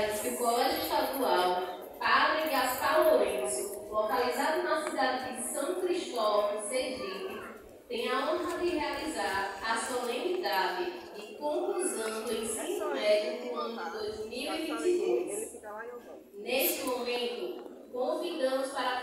dias que Estadual Padre Gaspar Lourenço, localizado na cidade de São Cristóvão, Sergipe, tem a honra de realizar a solenidade de conclusão do ensino médio do ano 2022. Neste momento, convidamos para